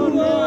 Ah,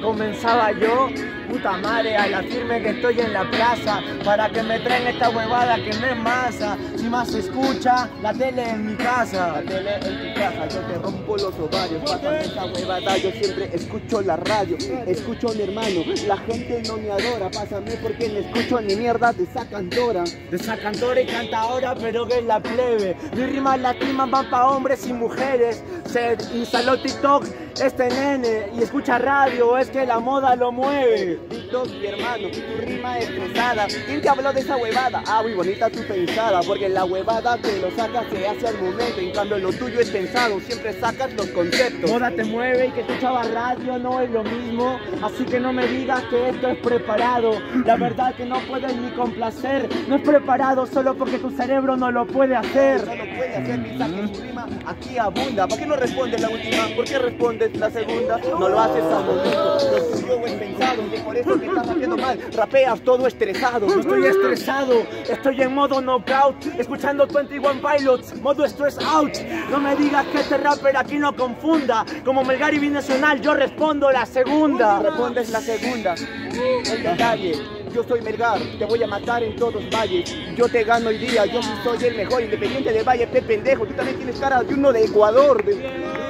comenzaba yo, puta madre, a la firme que estoy en la plaza, para que me traen esta huevada que no es masa. Si más se escucha, la tele en mi casa. La tele en tu casa, yo te rompo los ovarios. Pásame esa huevada, yo siempre escucho la radio. Escucho a mi hermano, la gente no me adora. Pásame porque no escucho ni mierda de esa cantora. De esa cantora y cantadora, pero que es la plebe. Mis rimas latinas van pa' hombres y mujeres. Se instaló TikTok este nene y escucha radio, es que la moda lo mueve. TikTok, mi hermano, tu rima es pesada. ¿Quién te habló de esa huevada? Ah, muy bonita tu pensada, porque la huevada que lo sacas se hace al momento. En cambio, lo tuyo es pensado, siempre sacas los conceptos. Moda te mueve y que escuchaba radio no es lo mismo. Así que no me digas que esto es preparado. La verdad que no puedes ni complacer. No es preparado solo porque tu cerebro no lo puede hacer. No lo puede hacer, piensa que su rima aquí abunda. ¿Por qué no respondes la última? ¿Por qué respondes la segunda? No lo haces a momento. Lo tuyo es pensado, que por eso te estás haciendo mal. Rapeas todo estresado. No estoy estresado, estoy en modo knockout, escuchando 21 Pilots, modo stress out. No me digas que este rapper aquí no confunda. Como Melgari binacional, yo respondo la segunda. Respondes la segunda. El detalle. Yo soy Melgar, te voy a matar en todos valles. Yo te gano hoy día, yo soy el mejor independiente de Valle, pe pendejo. Tú también tienes cara de uno de Ecuador. de-